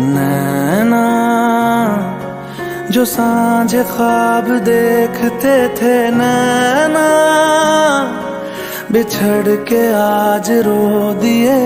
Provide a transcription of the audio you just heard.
नैना जो साँझ ख्वाब देखते थे नैना बिछड़ के आज रो दिए